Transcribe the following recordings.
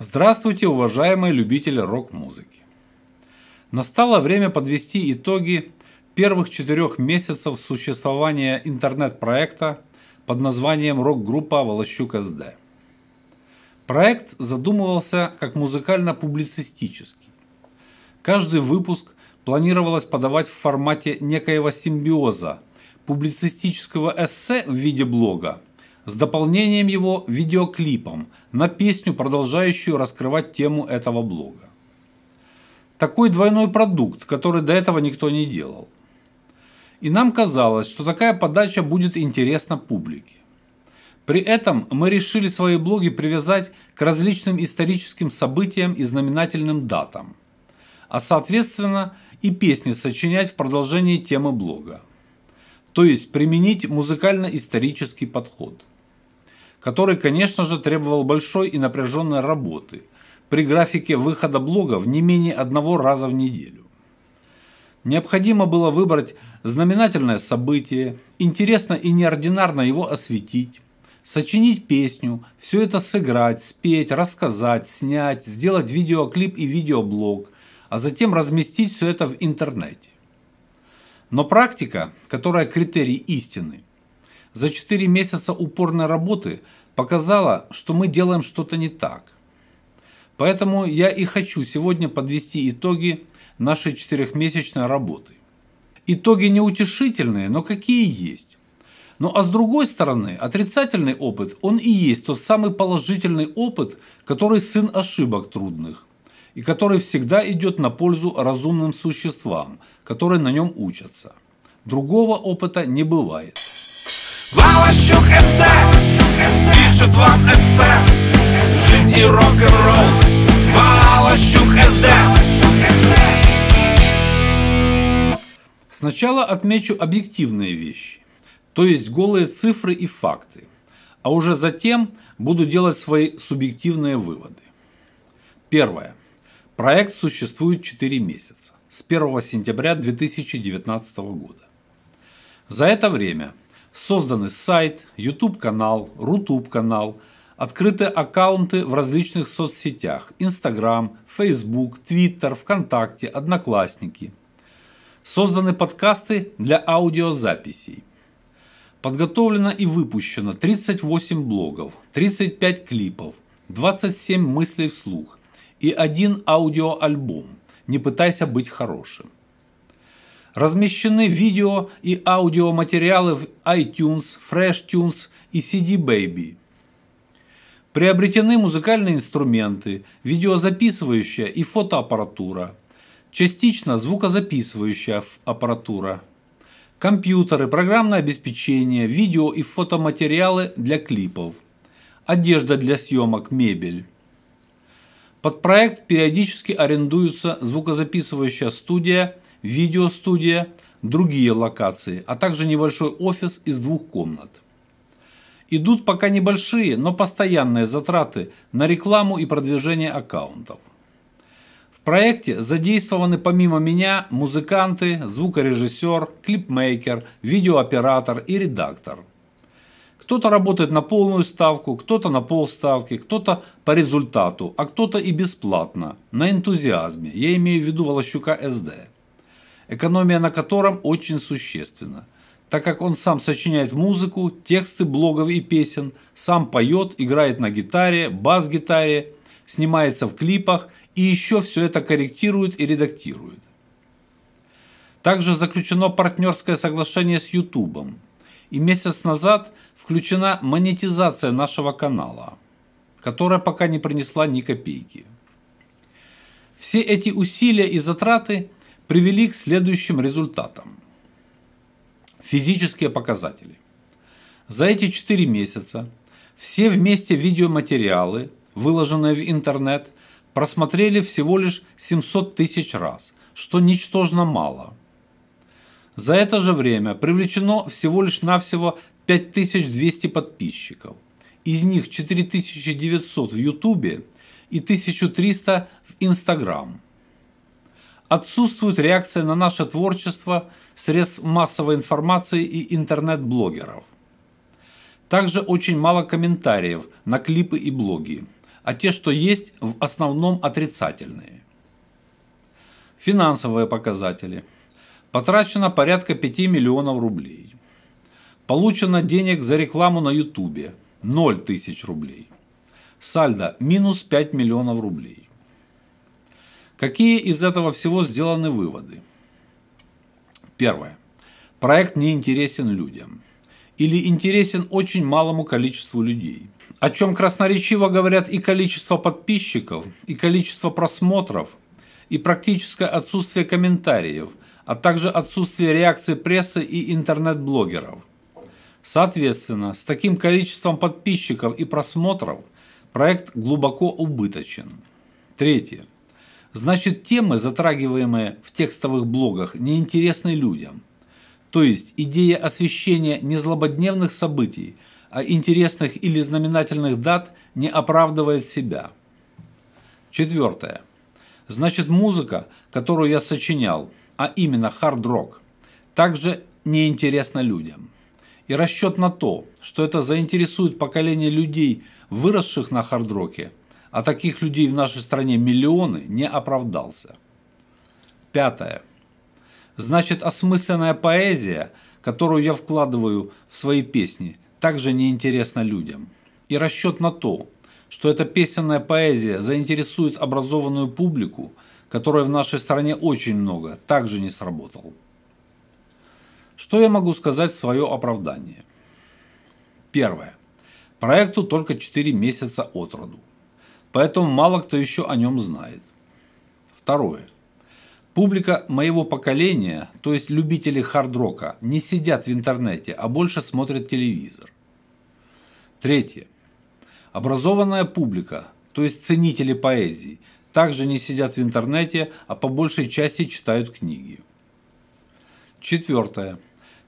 Здравствуйте, уважаемые любители рок-музыки! Настало время подвести итоги первых четырех месяцев существования интернет-проекта под названием рок-группа «Волощук СД». Проект задумывался как музыкально-публицистический. Каждый выпуск планировалось подавать в формате некоего симбиоза публицистического эссе в виде блога с дополнением его видеоклипом на песню, продолжающую раскрывать тему этого блога. Такой двойной продукт, который до этого никто не делал. И нам казалось, что такая подача будет интересна публике. При этом мы решили свои блоги привязать к различным историческим событиям и знаменательным датам, а соответственно и песни сочинять в продолжении темы блога. То есть применить музыкально-исторический подход – который, конечно же, требовал большой и напряженной работы при графике выхода блогов не менее одного раза в неделю. Необходимо было выбрать знаменательное событие, интересно и неординарно его осветить, сочинить песню, все это сыграть, спеть, рассказать, снять, сделать видеоклип и видеоблог, а затем разместить все это в интернете. Но практика, которая критерий истины – за 4 месяца упорной работы показала, что мы делаем что-то не так. Поэтому я и хочу сегодня подвести итоги нашей четырехмесячной работы. Итоги неутешительные, но какие есть. Ну а с другой стороны, отрицательный опыт, он и есть тот самый положительный опыт, который сын ошибок трудных, и который всегда идет на пользу разумным существам, которые на нем учатся. Другого опыта не бывает. Волощук СД Пишет вам эссе Жизнь и рок-н-ролл Волощук СД Сначала отмечу объективные вещи, то есть голые цифры и факты, а уже затем буду делать свои субъективные выводы. Первое. Проект существует 4 месяца, с 1 сентября 2019 года. За это время – Созданы сайт, YouTube-канал, Рутуб-канал, открыты аккаунты в различных соцсетях – Instagram, Facebook, Twitter, ВКонтакте, Одноклассники. Созданы подкасты для аудиозаписей. Подготовлено и выпущено 38 блогов, 35 клипов, 27 мыслей вслух и один аудиоальбом «Не пытайся быть хорошим». Размещены видео и аудиоматериалы в iTunes, FreshTunes и CD Baby. Приобретены музыкальные инструменты, видеозаписывающая и фотоаппаратура, частично звукозаписывающая аппаратура, компьютеры, программное обеспечение, видео и фотоматериалы для клипов, одежда для съемок, мебель. Под проект периодически арендуются звукозаписывающая студия видеостудия, другие локации, а также небольшой офис из двух комнат. Идут пока небольшие, но постоянные затраты на рекламу и продвижение аккаунтов. В проекте задействованы помимо меня музыканты, звукорежиссер, клипмейкер, видеооператор и редактор. Кто-то работает на полную ставку, кто-то на полставки, кто-то по результату, а кто-то и бесплатно, на энтузиазме. Я имею в виду Волощука СД экономия на котором очень существенна, так как он сам сочиняет музыку, тексты блогов и песен, сам поет, играет на гитаре, бас-гитаре, снимается в клипах и еще все это корректирует и редактирует. Также заключено партнерское соглашение с YouTube, и месяц назад включена монетизация нашего канала, которая пока не принесла ни копейки. Все эти усилия и затраты привели к следующим результатам. Физические показатели. За эти 4 месяца все вместе видеоматериалы, выложенные в интернет, просмотрели всего лишь 700 тысяч раз, что ничтожно мало. За это же время привлечено всего лишь навсего 5200 подписчиков. Из них 4900 в Ютубе и 1300 в Инстаграм. Отсутствует реакция на наше творчество средств массовой информации и интернет-блогеров. Также очень мало комментариев на клипы и блоги. а те, что есть, в основном отрицательные. Финансовые показатели. Потрачено порядка 5 миллионов рублей. Получено денег за рекламу на ютубе 0 тысяч рублей. Сальдо минус 5 миллионов рублей. Какие из этого всего сделаны выводы? Первое. Проект не интересен людям. Или интересен очень малому количеству людей. О чем красноречиво говорят и количество подписчиков, и количество просмотров, и практическое отсутствие комментариев, а также отсутствие реакции прессы и интернет-блогеров. Соответственно, с таким количеством подписчиков и просмотров проект глубоко убыточен. Третье. Значит, темы, затрагиваемые в текстовых блогах, неинтересны людям. То есть идея освещения не злободневных событий, а интересных или знаменательных дат не оправдывает себя. Четвертое. Значит, музыка, которую я сочинял, а именно хард-рок, также неинтересна людям. И расчет на то, что это заинтересует поколение людей, выросших на хард-роке, а таких людей в нашей стране миллионы, не оправдался. Пятое. Значит, осмысленная поэзия, которую я вкладываю в свои песни, также неинтересна людям. И расчет на то, что эта песенная поэзия заинтересует образованную публику, которой в нашей стране очень много, также не сработал. Что я могу сказать в свое оправдание? Первое. Проекту только 4 месяца от роду, поэтому мало кто еще о нем знает. Второе. Публика моего поколения, то есть любители хард-рока, не сидят в интернете, а больше смотрят телевизор. Третье. Образованная публика, то есть ценители поэзии, также не сидят в интернете, а по большей части читают книги. Четвертое.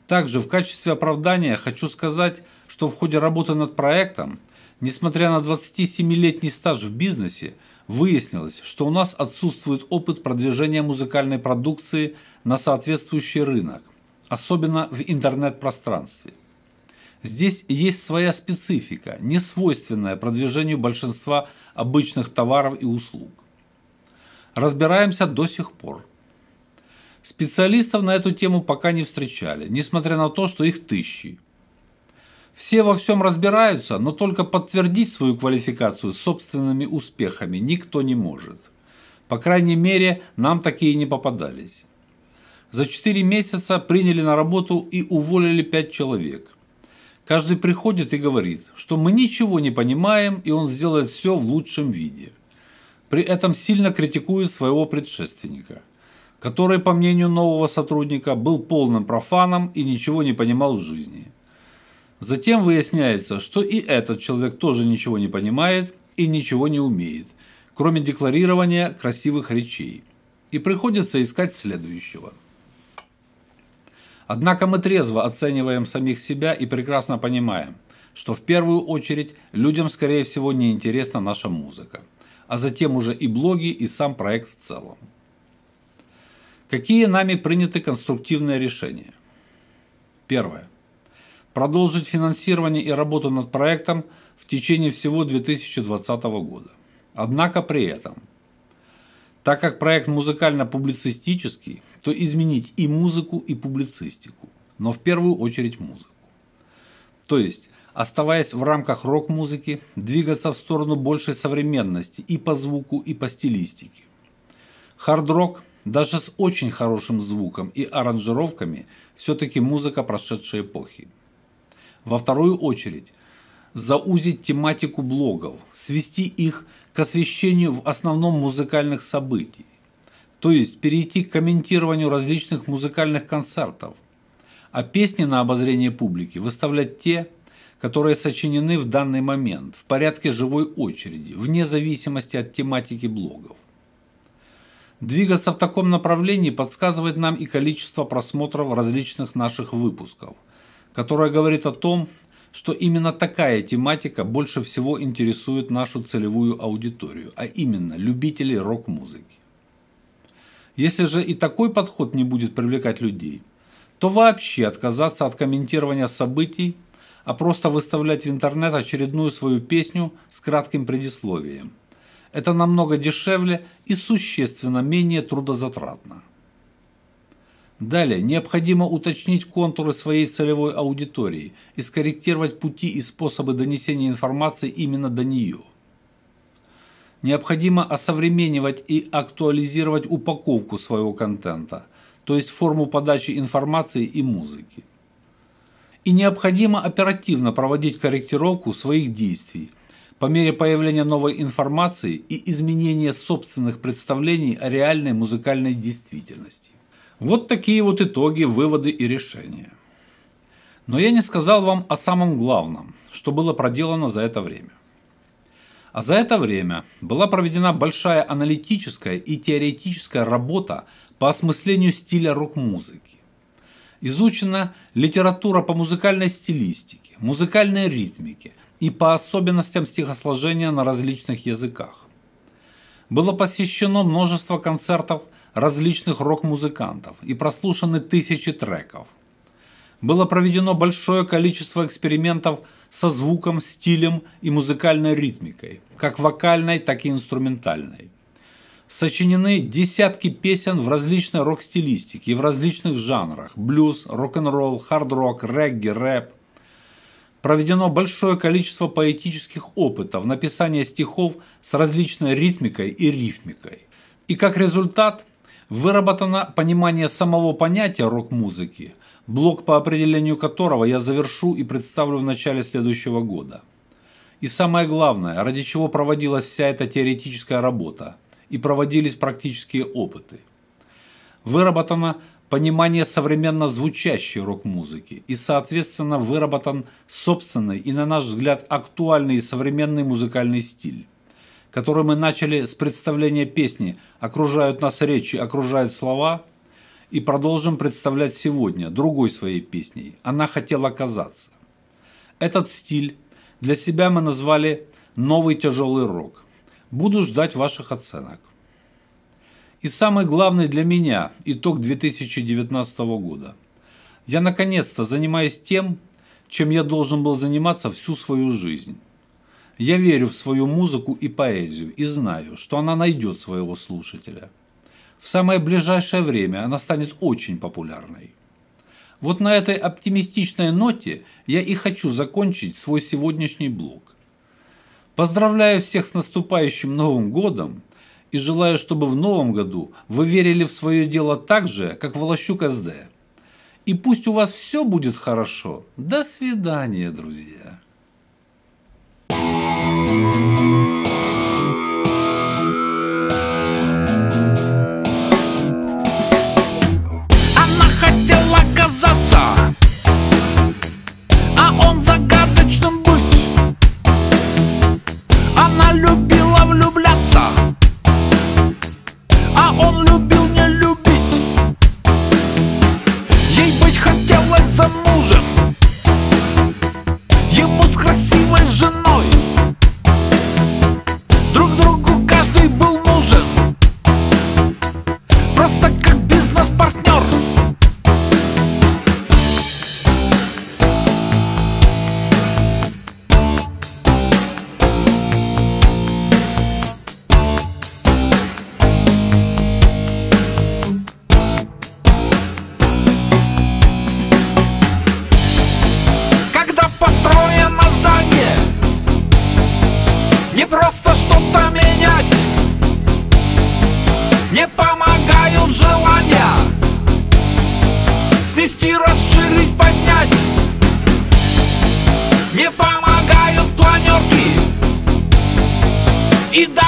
Также в качестве оправдания хочу сказать, что в ходе работы над проектом, несмотря на 27-летний стаж в бизнесе, выяснилось, что у нас отсутствует опыт продвижения музыкальной продукции на соответствующий рынок, особенно в интернет-пространстве – Здесь есть своя специфика, не свойственная продвижению большинства обычных товаров и услуг. Разбираемся до сих пор. Специалистов на эту тему пока не встречали, несмотря на то, что их тысячи. Все во всем разбираются, но только подтвердить свою квалификацию собственными успехами никто не может. По крайней мере, нам такие не попадались. За 4 месяца приняли на работу и уволили 5 человек. Каждый приходит и говорит, что мы ничего не понимаем, и он сделает все в лучшем виде. При этом сильно критикует своего предшественника, который, по мнению нового сотрудника, был полным профаном и ничего не понимал в жизни. Затем выясняется, что и этот человек тоже ничего не понимает и ничего не умеет, кроме декларирования красивых речей. И приходится искать следующего – Однако мы трезво оцениваем самих себя и прекрасно понимаем, что в первую очередь людям, скорее всего, не интересна наша музыка, а затем уже и блоги, и сам проект в целом. Какие нами приняты конструктивные решения? Первое. Продолжить финансирование и работу над проектом в течение всего 2020 года. Однако при этом, так как проект музыкально-публицистический, то изменить и музыку, и публицистику, но в первую очередь музыку. То есть, оставаясь в рамках рок-музыки, двигаться в сторону большей современности и по звуку, и по стилистике. Хард-рок, даже с очень хорошим звуком и аранжировками, все-таки музыка прошедшей эпохи. Во вторую очередь, заузить тематику блогов, свести их к освещению в основном музыкальных событий, то есть перейти к комментированию различных музыкальных концертов, а песни на обозрение публики выставлять те, которые сочинены в данный момент, в порядке живой очереди, вне зависимости от тематики блогов. Двигаться в таком направлении подсказывает нам и количество просмотров различных наших выпусков, которое говорит о том, что именно такая тематика больше всего интересует нашу целевую аудиторию, а именно любителей рок-музыки. Если же и такой подход не будет привлекать людей, то вообще отказаться от комментирования событий, а просто выставлять в интернет очередную свою песню с кратким предисловием. Это намного дешевле и существенно менее трудозатратно. Далее, необходимо уточнить контуры своей целевой аудитории и скорректировать пути и способы донесения информации именно до нее. Необходимо осовременивать и актуализировать упаковку своего контента, то есть форму подачи информации и музыки. И необходимо оперативно проводить корректировку своих действий по мере появления новой информации и изменения собственных представлений о реальной музыкальной действительности. Вот такие вот итоги, выводы и решения. Но я не сказал вам о самом главном, что было проделано за это время. А за это время была проведена большая аналитическая и теоретическая работа по осмыслению стиля рок-музыки. Изучена литература по музыкальной стилистике, музыкальной ритмике и по особенностям стихосложения на различных языках. Было посещено множество концертов – различных рок-музыкантов и прослушаны тысячи треков. Было проведено большое количество экспериментов со звуком, стилем и музыкальной ритмикой, как вокальной, так и инструментальной. Сочинены десятки песен в различной рок-стилистике и в различных жанрах – блюз, рок-н-ролл, хард-рок, регги, рэп. Проведено большое количество поэтических опытов написания стихов с различной ритмикой и рифмикой. И как результат – Выработано понимание самого понятия рок-музыки, блок по определению которого я завершу и представлю в начале следующего года. И самое главное, ради чего проводилась вся эта теоретическая работа и проводились практические опыты. Выработано понимание современно звучащей рок-музыки и, соответственно, выработан собственный и, на наш взгляд, актуальный и современный музыкальный стиль который мы начали с представления песни «Окружают нас речи, окружают слова», и продолжим представлять сегодня другой своей песней «Она хотела казаться». Этот стиль для себя мы назвали «Новый тяжелый рок». Буду ждать ваших оценок. И самый главный для меня итог 2019 года. Я наконец-то занимаюсь тем, чем я должен был заниматься всю свою жизнь. Я верю в свою музыку и поэзию и знаю, что она найдет своего слушателя. В самое ближайшее время она станет очень популярной. Вот на этой оптимистичной ноте я и хочу закончить свой сегодняшний блог. Поздравляю всех с наступающим Новым Годом и желаю, чтобы в Новом году вы верили в свое дело так же, как Волощук СД. И пусть у вас все будет хорошо. До свидания, друзья. Thank you. И за